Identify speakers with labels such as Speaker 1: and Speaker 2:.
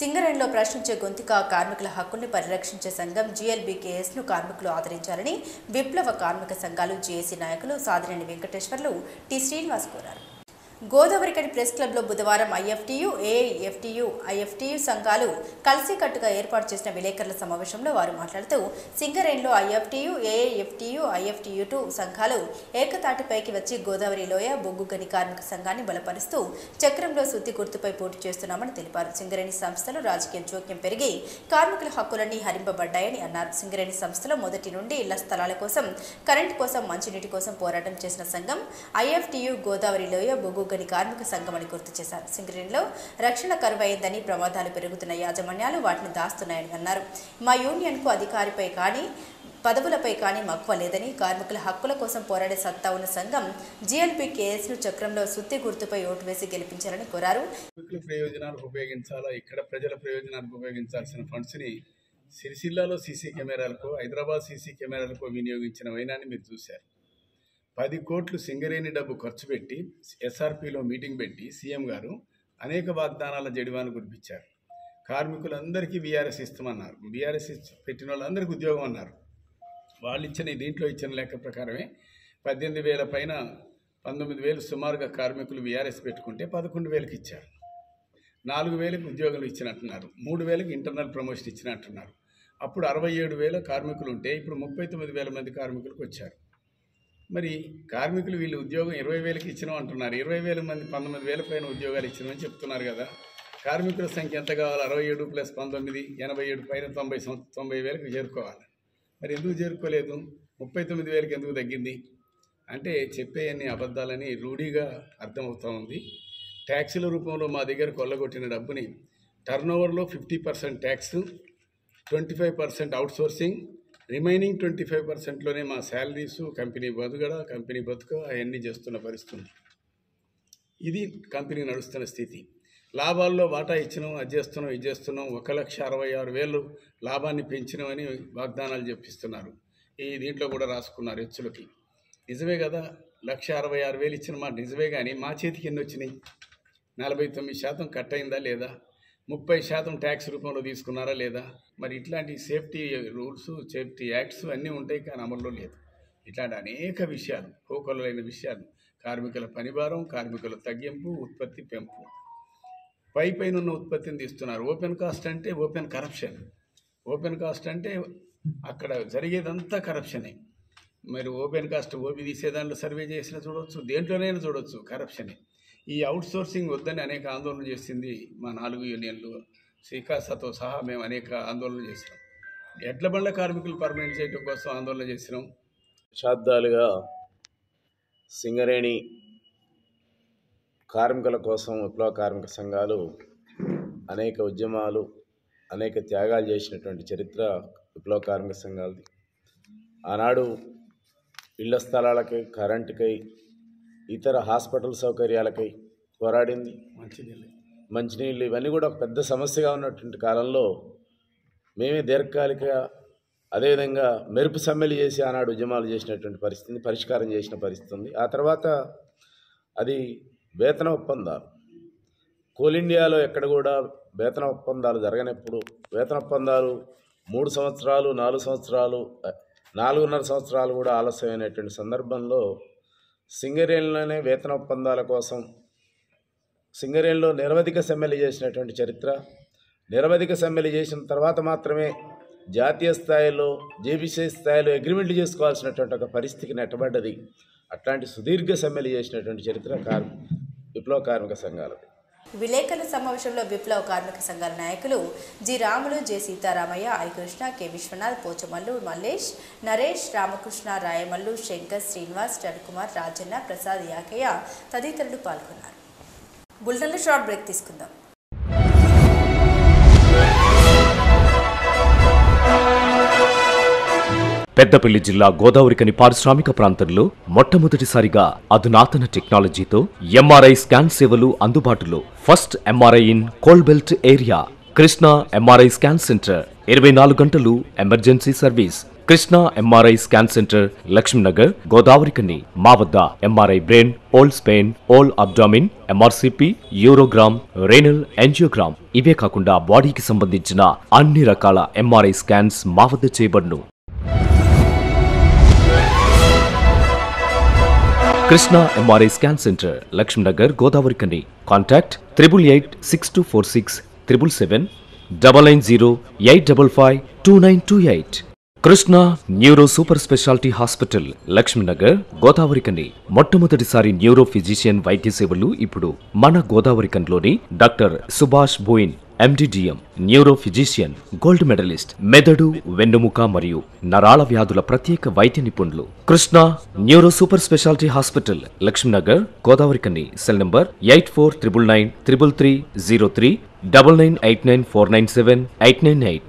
Speaker 1: సింగరేణిలో ప్రశ్నించే గొంతుక కార్మికుల హక్కుల్ని పరిరక్షించే సంఘం జీఎల్బీకేఎస్ను కార్మికులు ఆదరించాలని విప్లవ కార్మిక సంఘాలు జేఏసీ నాయకులు సాదినేని వెంకటేశ్వర్లు టి శ్రీనివాస్ కోరారు. గోదావరికడి ప్రెస్ క్లబ్లో బుధవారం ఐఎఫ్టీయు ఏఐఎఫ్టీయు ఐఎఫ్టీయు సంఘాలు కలిసికట్టుగా ఏర్పాటు చేసిన విలేకరుల సమావేశంలో వారు మాట్లాడుతూ సింగరేణిలో ఐఎఫ్టీయు ఏఐఎఫ్టీయు ఐఎఫ్టీయు టూ సంఘాలు ఏకతాటిపైకి వచ్చి గోదావరి లోయ బొగ్గు గని కార్మిక సంఘాన్ని బలపరుస్తూ చక్రంలో శుద్ధి గుర్తుపై పోటీ చేస్తున్నామని తెలిపారు. సింగరేణి సంస్థలు రాజకీయ జోక్యం పెరిగి కార్మికుల హక్కులన్నీ హరింపబడ్డాయని అన్నారు. సింగరేణి సంస్థలో మొదటి నుండి ఇళ్ళ స్థలాల కోసం కరెంటు కోసం మంచినీటి కోసం పోరాటం చేసిన సంఘం ఐఎఫ్టీయు గోదావరి లోయ బొగ్గు గని కార్మిక సంఘం అని గుర్తు చేశారు. సింగరేణిలో రక్షణ కరువైందని ప్రమాదాలు పెరుగుతున్న యాజమాన్యాలు వాటిని దాస్తున్నాయని అన్నారు. మా యూనియన్కు అధికారిపై కానీ పదవులపై కానీ మక్కువ లేదని కార్మికుల హక్కుల కోసం పోరాడే సత్తా ఉన్న సంఘం జీఎల్పీ కేఎస్ను చక్రంలో సుత్తి గుర్తుపై ఓటు వేసి గెలిపించాలని కోరారు.
Speaker 2: కార్మికుల ప్రయోజనాలకు ఉపయోగించాలా? ఇక్కడ ప్రజల ప్రయోజనాలకు ఉపయోగించాల్సిన ఫండ్స్ని సిరిసిల్లాలో సీసీ కెమెరాలకు హైదరాబాద్ సీసీ కెమెరాలకు వినియోగించిన వైనాన్ని మీరు చూశారు. పది కోట్లు సింగరేణి డబ్బు ఖర్చు పెట్టి ఎస్ఆర్పిలో మీటింగ్ పెట్టి సీఎం గారు అనేక వాగ్దానాల జడివాను కురిపించారు. కార్మికులందరికీ బీఆర్ఎస్ ఇస్తామన్నారు. బీఆర్ఎస్ పెట్టిన వాళ్ళందరికీ ఉద్యోగం అన్నారు. వాళ్ళు ఇచ్చిన దీంట్లో ఇచ్చిన లెక్క ప్రకారమే పద్దెనిమిది వేల పైన పంతొమ్మిది వేలు సుమారుగా కార్మికులు బీఆర్ఎస్ పెట్టుకుంటే పదకొండు వేలకు ఇచ్చారు. నాలుగు వేలకు ఉద్యోగాలు ఇచ్చినట్టున్నారు. మూడు వేలకు ఇంటర్నల్ ప్రమోషన్ ఇచ్చినట్టున్నారు. అప్పుడు అరవై ఏడు వేల కార్మికులు ఉంటే ఇప్పుడు ముప్పై తొమ్మిది వేల మంది కార్మికులకు వచ్చారు. మరి కార్మికులు వీళ్ళు ఉద్యోగం ఇరవై వేలకు ఇచ్చినాం అంటున్నారు. ఇరవై వేల మంది పంతొమ్మిది వేల పైన ఉద్యోగాలు ఇచ్చినామని చెప్తున్నారు కదా. కార్మికుల సంఖ్య ఎంత కావాలి? అరవై ఏడు ప్లస్ పంతొమ్మిది ఎనభై ఏడు పైన తొంభై తొంభై వేలకు చేరుకోవాలి. మరి ఎందుకు చేరుకోలేదు? ముప్పై తొమ్మిది వేలకు ఎందుకు తగ్గింది? అంటే చెప్పేయన్ని అబద్ధాలని రూఢీగా అర్థమవుతూ ఉంది. ట్యాక్సుల రూపంలో మా దగ్గర కొల్లగొట్టిన డబ్బుని టర్న్ ఓవర్లో fifty percent tax twenty five percent outsourcing remaining twenty five పర్సెంట్లోనే మా శాలరీస్ కంపెనీ బతుకడ కంపెనీ బతుక అవన్నీ చేస్తున్న పరిస్థితి ఇది కంపెనీ నడుస్తున్న స్థితి. లాభాల్లో వాటా ఇచ్చినాం అది చేస్తున్నాం ఇది చేస్తున్నాం ఒక లక్ష అరవై ఆరు వేలు లాభాన్ని పెంచినామని వాగ్దానాలు చెప్పిస్తున్నారు. ఈ దీంట్లో కూడా రాసుకున్నారు హెచ్చులకి. నిజమే కదా లక్ష అరవై ఆరు వేలు ఇచ్చిన మాట నిజమే కానీ మా చేతికి ఎన్ని వచ్చినాయి? నలభై తొమ్మిది శాతం కట్ అయిందా లేదా? ముప్పై శాతం ట్యాక్స్ రూపంలో తీసుకున్నారా లేదా? మరి ఇట్లాంటి సేఫ్టీ రూల్స్ సేఫ్టీ యాక్ట్స్ అన్నీ ఉంటాయి కానీ అమల్లో లేదు. ఇట్లాంటి అనేక విషయాలు కోకొల్లైన విషయాలు. కార్మికుల పనిభారం కార్మికుల తగ్గింపు ఉత్పత్తి పెంపు. పై పైన ఉన్న ఉత్పత్తిని తీస్తున్నారు. ఓపెన్ కాస్ట్ అంటే ఓపెన్ కరప్షన్. ఓపెన్ కాస్ట్ అంటే అక్కడ జరిగేదంతా కరప్షనే. మరి ఓపెన్ కాస్ట్ ఓపి తీసే దాంట్లో సర్వే చేసినా చూడవచ్చు దేంట్లోనైనా చూడవచ్చు కరప్షనే. ఈ అవుట్సోర్సింగ్ వద్దని అనేక ఆందోళన చేసింది మా నాలుగు యూనియన్లు. శ్రీకాసతో సహా మేము అనేక ఆందోళన చేసినాం ఎడ్ల బండ్ల కార్మికులు పర్మనెంట్ చేయడం కోసం ఆందోళన చేసినాం.
Speaker 3: దశాబ్దాలుగా సింగరేణి కార్మికుల కోసం విప్లవ కార్మిక సంఘాలు అనేక ఉద్యమాలు అనేక త్యాగాలు చేసినటువంటి చరిత్ర విప్లవ కార్మిక సంఘాలది. ఆనాడు ఇళ్ళ స్థలాలకి కరెంటుకై ఇతర హాస్పిటల్ సౌకర్యాలకై పోరాడింది.
Speaker 2: మంచినీళ్ళు.
Speaker 3: మంచినీళ్ళు ఇవన్నీ కూడా ఒక పెద్ద సమస్యగా ఉన్నటువంటి కాలంలో మేమే దీర్ఘకాలిక అదేవిధంగా మెరుపు సమ్మెలు చేసి ఆనాడు ఉద్యమాలు చేసినటువంటి పరిస్థితిని పరిష్కారం చేసిన పరిస్థితి ఉంది. ఆ తర్వాత అది వేతన ఒప్పందాలు. కోల్ ఇండియాలో ఎక్కడ కూడా వేతన ఒప్పందాలు జరగనప్పుడు వేతన ఒప్పందాలు మూడు సంవత్సరాలు నాలుగు సంవత్సరాలు నాలుగున్నర సంవత్సరాలు కూడా ఆలస్యమైనటువంటి సందర్భంలో సింగరేణిలోనే వేతన ఒప్పందాల కోసం సింగరేణిలో నిరవధిక సమ్మెలు చేసినటువంటి చరిత్ర నిరవధిక సమ్మెలు చేసిన తర్వాత మాత్రమే జాతీయ స్థాయిలో జేబీసీ స్థాయిలో అగ్రిమెంట్లు చేసుకోవాల్సినటువంటి ఒక పరిస్థితికి నెట్టబడ్డది. అట్లాంటి సుదీర్ఘ సమ్మెలు చేసినటువంటి చరిత్ర కార్ విప్లవ కార్మిక సంఘాలది.
Speaker 1: విలేకరుల సమావేశంలో విప్లవ కార్మిక సంఘాల నాయకులు G Ramulu J Seetharamaiah Harikrishna K Vishwanath Pochamallu Mallesh Naresh Ramakrishna Rayamallu Shankar Srinivas Ravikumar Rajanna Prasad Yakaiah తదితరులు పాల్గొన్నారు. బుల్టన్లో షార్ట్ బ్రేక్ తీసుకుందాం.
Speaker 4: పెద్దపల్లి జిల్లా గోదావరికని పారిశ్రామిక ప్రాంతంలో మొట్టమొదటిసారిగా అధునాతన టెక్నాలజీతో ఎంఆర్ఐ స్కాన్ సేవలు అందుబాటులో. First MRI in coal belt area. Krishna MRI scan centre ఇరవై నాలుగు గంటలు emergency service. Krishna MRI scan centre Lakshminagar Godavarikhani మా వద్ద MRI brain whole spine whole abdomen MRCP urogram renal angiogram ఇవే కాకుండా బాడీకి సంబంధించిన అన్ని రకాల ఎంఆర్ఐ స్కాన్స్ మా వద్ద చేయబడును. Krishna MRI scan centre Lakshminagar Godavarikhani contact triple eight six two four six triple seven double nine zero eight double five two nine two eight Krishna neuro super speciality hospital Lakshminagar Godavarikhani మొట్టమొదటిసారి neuro physician వైద్య సేవలు ఇప్పుడు మన గోదావరి కన్లోని doctor Subhash Boin MD DM neurophysician gold medallist మెదడు వెన్నుముక మరియు నరాల వ్యాధుల ప్రత్యేక వైద్య నిపుణులు. Krishna neuro super speciality hospital Lakshminagar Godavarikhani cell number eight four triple nine triple three zero three double nine eight nine four nine seven eight nine eight.